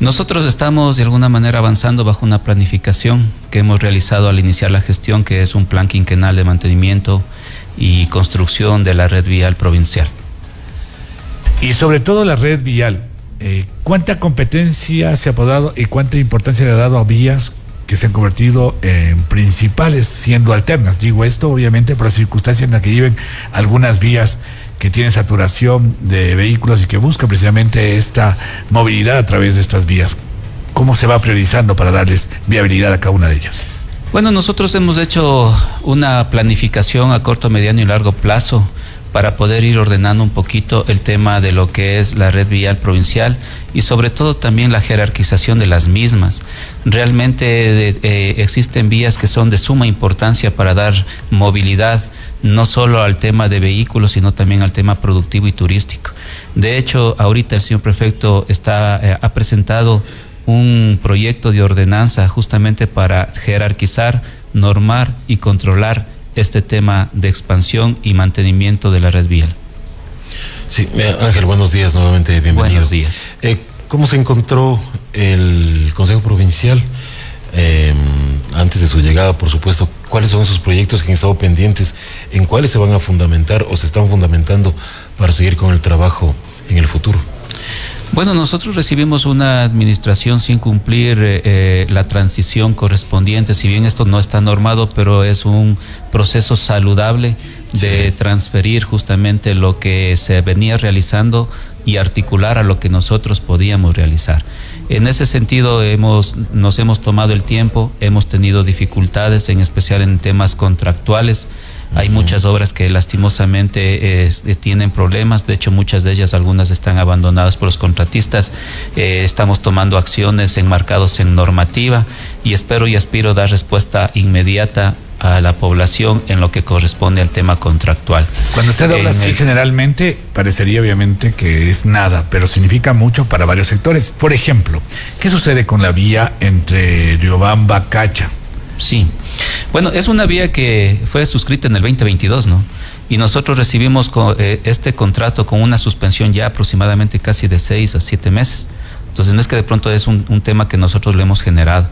Nosotros estamos de alguna manera avanzando bajo una planificación que hemos realizado al iniciar la gestión, que es un plan quinquenal de mantenimiento y construcción de la red vial provincial. Y sobre todo la red vial, eh, ¿cuánta competencia se ha dado y cuánta importancia le ha dado a vías que se han convertido en principales siendo alternas? Digo esto obviamente por la circunstancia en la que viven algunas vías que tienen saturación de vehículos y que buscan precisamente esta movilidad a través de estas vías. ¿Cómo se va priorizando para darles viabilidad a cada una de ellas? Bueno, nosotros hemos hecho una planificación a corto, mediano y largo plazo para poder ir ordenando un poquito el tema de lo que es la red vial provincial y sobre todo también la jerarquización de las mismas. Realmente eh, existen vías que son de suma importancia para dar movilidad no solo al tema de vehículos, sino también al tema productivo y turístico. De hecho, ahorita el señor prefecto está, eh, ha presentado un proyecto de ordenanza justamente para jerarquizar, normar y controlar este tema de expansión y mantenimiento de la red vial. Sí, eh, Ángel, buenos días nuevamente, bienvenido. Buenos días. Eh, ¿Cómo se encontró el Consejo Provincial antes de su llegada, por supuesto? ¿Cuáles son esos proyectos que han estado pendientes? ¿En cuáles se van a fundamentar o se están fundamentando para seguir con el trabajo en el futuro? Bueno, nosotros recibimos una administración sin cumplir eh, eh, la transición correspondiente, si bien esto no está normado, pero es un proceso saludable de transferir justamente lo que se venía realizando y articular a lo que nosotros podíamos realizar. En ese sentido hemos, nos hemos tomado el tiempo, hemos tenido dificultades, en especial en temas contractuales hay muchas obras que lastimosamente eh, tienen problemas, de hecho muchas de ellas, algunas están abandonadas por los contratistas. Eh, estamos tomando acciones enmarcados en normativa y espero y aspiro dar respuesta inmediata a la población en lo que corresponde al tema contractual. Cuando usted habla así, generalmente parecería obviamente que es nada, pero significa mucho para varios sectores. Por ejemplo, ¿qué sucede con la vía entre Riobamba, Cacha? Sí. Bueno, es una vía que fue suscrita en el 2022, ¿no? Y nosotros recibimos eh, este contrato con una suspensión ya aproximadamente casi de seis a siete meses. Entonces no es que de pronto es un, tema que nosotros le hemos generado.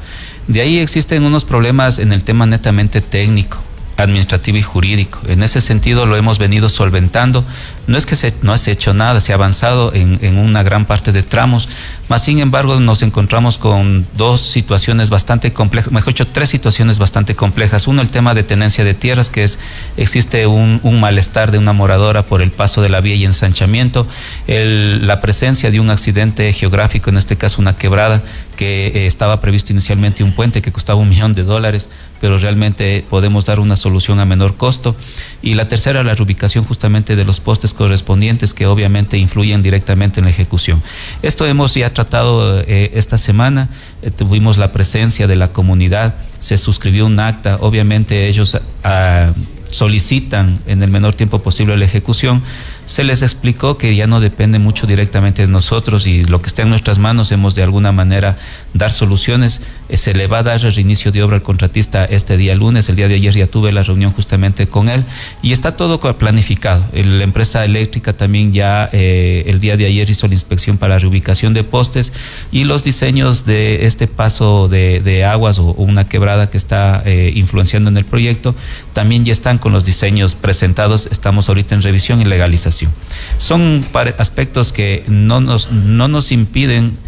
De ahí existen unos problemas en el tema netamente técnico administrativo y jurídico. En ese sentido lo hemos venido solventando. No es que se, no se ha hecho nada, se ha avanzado en, una gran parte de tramos, más sin embargo nos encontramos con dos situaciones bastante complejas, mejor dicho, tres situaciones bastante complejas. Uno, el tema de tenencia de tierras, que es, existe un, malestar de una moradora por el paso de la vía y ensanchamiento, la presencia de un accidente geográfico, en este caso una quebrada, que eh, estaba previsto inicialmente un puente que costaba un millón de dólares, pero realmente podemos dar una solución a menor costo. Y la tercera, la reubicación justamente de los postes correspondientes que obviamente influyen directamente en la ejecución. Esto hemos ya tratado eh, esta semana, eh, tuvimos la presencia de la comunidad, se suscribió un acta, obviamente ellos ah, solicitan en el menor tiempo posible la ejecución se les explicó que ya no depende mucho directamente de nosotros y lo que está en nuestras manos hemos de alguna manera dar soluciones. Eh, se le va a dar el reinicio de obra al contratista este día lunes, el día de ayer ya tuve la reunión justamente con él y está todo planificado. La empresa eléctrica también ya eh, el día de ayer hizo la inspección para la reubicación de postes y los diseños de este paso de, de aguas o, una quebrada que está eh, influenciando en el proyecto también ya están con los diseños presentados. Estamos ahorita en revisión y legalización. Son aspectos que no nos, no nos impiden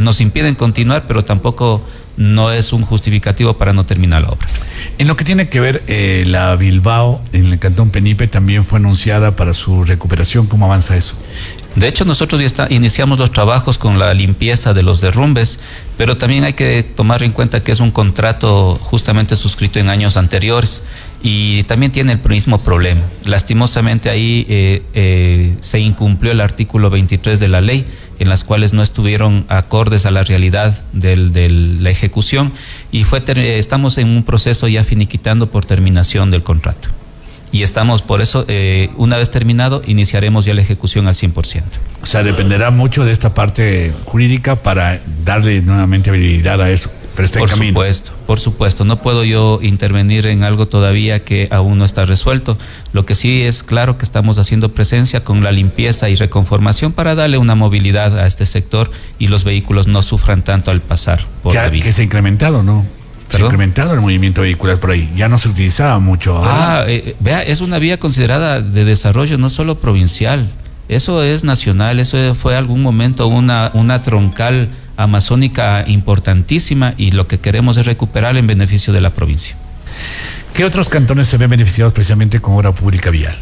nos impiden continuar, pero tampoco no es un justificativo para no terminar la obra. En lo que tiene que ver eh, la Bilbao, en el Cantón Penipe, también fue anunciada para su recuperación. ¿Cómo avanza eso? De hecho, nosotros ya está, iniciamos los trabajos con la limpieza de los derrumbes, pero también hay que tomar en cuenta que es un contrato justamente suscrito en años anteriores y también tiene el mismo problema. Lastimosamente ahí eh, eh, se incumplió el artículo 23 de la ley, en las cuales no estuvieron acordes a la realidad de la ejecución y fue estamos en un proceso ya finiquitando por terminación del contrato y estamos por eso, eh, una vez terminado, iniciaremos ya la ejecución al 100%. O sea, dependerá mucho de esta parte jurídica para darle nuevamente habilidad a eso. Pero está por en camino. supuesto, por supuesto. No puedo yo intervenir en algo todavía que aún no está resuelto. Lo que sí es claro que estamos haciendo presencia con la limpieza y reconformación para darle una movilidad a este sector y los vehículos no sufran tanto al pasar por que, la vía. que se ha incrementado, ¿no? Se incrementado el movimiento vehicular por ahí. Ya no se utilizaba mucho. ahora. Ah, eh, vea, es una vía considerada de desarrollo no solo provincial, eso es nacional, eso fue algún momento una, una troncal amazónica importantísima y lo que queremos es recuperar en beneficio de la provincia. ¿Qué otros cantones se ven beneficiados precisamente con obra pública vial?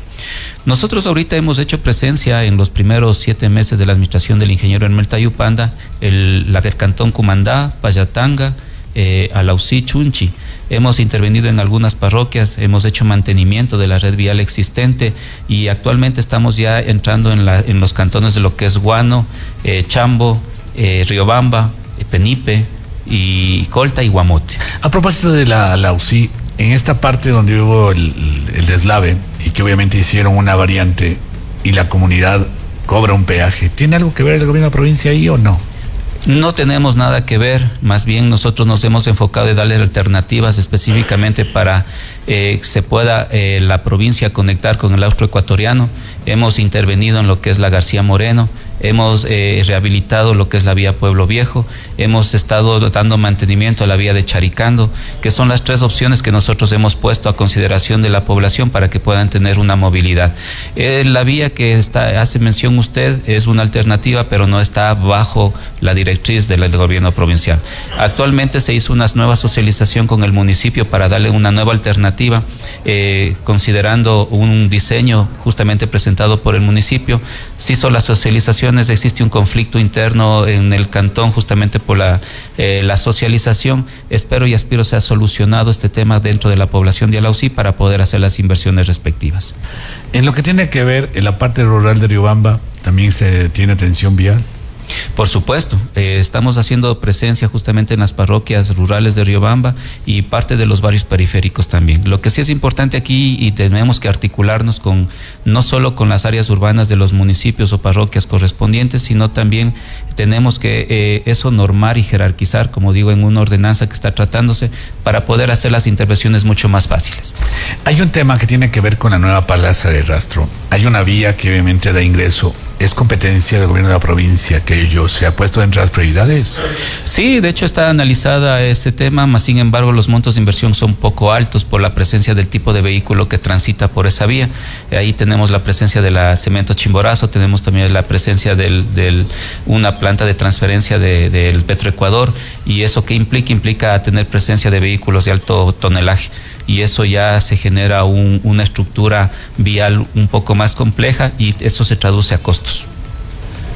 Nosotros ahorita hemos hecho presencia en los primeros siete meses de la administración del ingeniero Hermel Tayupanda, el, la del cantón Cumandá, Payatanga, eh, Alausí, Chunchi. Hemos intervenido en algunas parroquias, hemos hecho mantenimiento de la red vial existente y actualmente estamos ya entrando en, la, en los cantones de lo que es Guano, eh, Chambo, eh, Riobamba, eh, Penipe y Colta y Guamote. A propósito de la, la UCI, en esta parte donde hubo el, el deslave y que obviamente hicieron una variante y la comunidad cobra un peaje, ¿tiene algo que ver el gobierno de la provincia ahí o no? No tenemos nada que ver, más bien nosotros nos hemos enfocado en darle alternativas específicamente para eh, que se pueda eh, la provincia conectar con el austro ecuatoriano. Hemos intervenido en lo que es la García Moreno, hemos eh, rehabilitado lo que es la vía Pueblo Viejo, hemos estado dando mantenimiento a la vía de Charicando, que son las tres opciones que nosotros hemos puesto a consideración de la población para que puedan tener una movilidad. Eh, la vía que hace mención usted es una alternativa, pero no está bajo la directriz del, gobierno provincial. Actualmente se hizo una nueva socialización con el municipio para darle una nueva alternativa, eh, considerando un diseño justamente presentado por el municipio. Se hizo las existe un conflicto interno en el cantón justamente por la, eh, la socialización. Espero y aspiro sea solucionado este tema dentro de la población de Alausí para poder hacer las inversiones respectivas. En lo que tiene que ver en la parte rural de Riobamba, también se tiene atención vial. Por supuesto, eh, estamos haciendo presencia justamente en las parroquias rurales de Riobamba y parte de los barrios periféricos también. Lo que sí es importante aquí y tenemos que articularnos con no solo con las áreas urbanas de los municipios o parroquias correspondientes, sino también tenemos que eh, eso normar y jerarquizar, como digo, en una ordenanza que está tratándose para poder hacer las intervenciones mucho más fáciles. Hay un tema que tiene que ver con la nueva plaza de rastro. Hay una vía que obviamente da ingreso. Es competencia del gobierno de la provincia que ello se ha puesto entre las prioridades. Sí, de hecho está analizada este tema, más sin embargo los montos de inversión son poco altos por la presencia del tipo de vehículo que transita por esa vía. Ahí tenemos la presencia de la Cemento Chimborazo, tenemos también la presencia de del, una planta de transferencia del de, Petroecuador y eso que implica, implica tener presencia de vehículos de alto tonelaje y eso ya se genera un, una estructura vial un poco más compleja y eso se traduce a costos.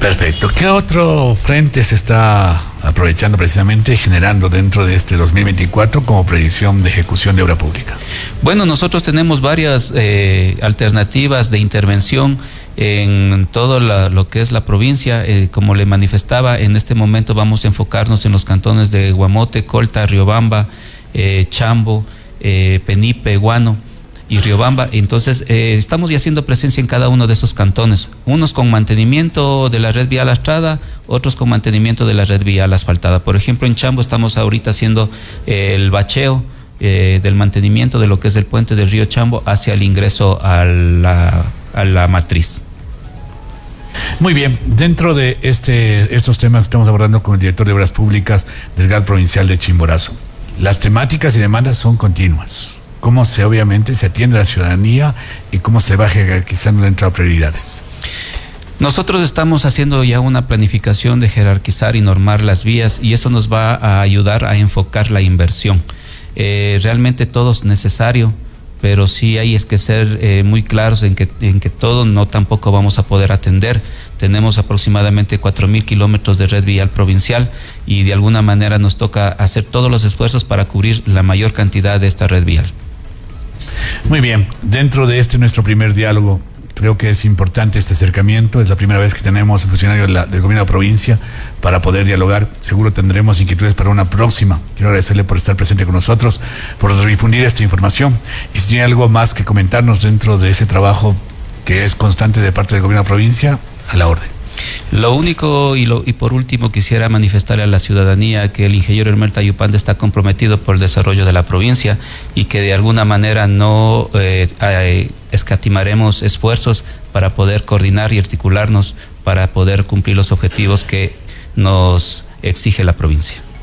Perfecto. ¿Qué otro frente se está aprovechando precisamente, generando dentro de este 2024 como predicción de ejecución de obra pública? Bueno, nosotros tenemos varias eh, alternativas de intervención en todo la, lo que es la provincia. Eh, como le manifestaba, en este momento vamos a enfocarnos en los cantones de Guamote, Colta, Riobamba, eh, Chambo, Penipe, Guano y Riobamba. Entonces, eh, estamos ya haciendo presencia en cada uno de esos cantones, unos con mantenimiento de la red vial astrada, otros con mantenimiento de la red vial asfaltada. Por ejemplo, en Chambo estamos ahorita haciendo eh, el bacheo eh, del mantenimiento de lo que es el puente del río Chambo hacia el ingreso a la, a la matriz. Muy bien, dentro de este, estos temas que estamos abordando con el director de Obras Públicas del GAL Provincial de Chimborazo, las temáticas y demandas son continuas cómo se obviamente se atiende a la ciudadanía y cómo se va jerarquizando dentro de prioridades. Nosotros estamos haciendo ya una planificación de jerarquizar y normar las vías y eso nos va a ayudar a enfocar la inversión. Eh, realmente todo es necesario, pero sí hay es que ser eh, muy claros en que, en que todo no tampoco vamos a poder atender. Tenemos aproximadamente 4.000 kilómetros de red vial provincial y de alguna manera nos toca hacer todos los esfuerzos para cubrir la mayor cantidad de esta red vial. Muy bien, dentro de este nuestro primer diálogo, creo que es importante este acercamiento. Es la primera vez que tenemos funcionarios del gobierno de la provincia para poder dialogar. Seguro tendremos inquietudes para una próxima. Quiero agradecerle por estar presente con nosotros, por difundir esta información. Y si tiene algo más que comentarnos dentro de ese trabajo que es constante de parte del gobierno de la provincia, a la orden. Lo único y, lo, y por último quisiera manifestarle a la ciudadanía que el ingeniero Hermel Tayupande está comprometido por el desarrollo de la provincia y que de alguna manera no eh, escatimaremos esfuerzos para poder coordinar y articularnos para poder cumplir los objetivos que nos exige la provincia.